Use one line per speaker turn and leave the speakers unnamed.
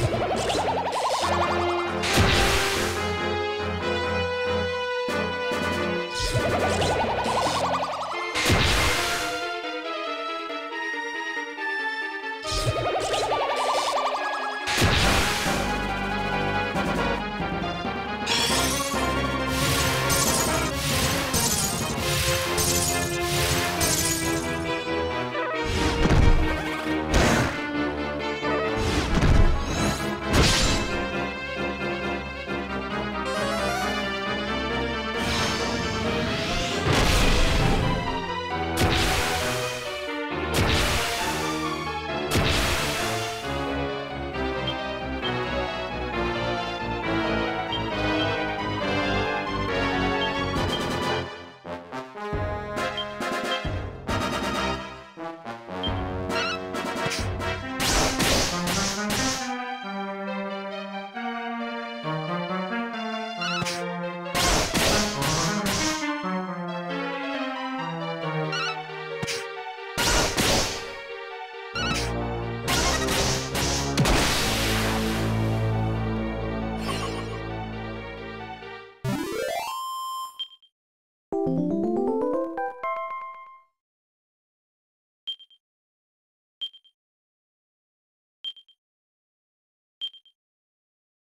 Let's go.